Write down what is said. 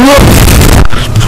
Нет!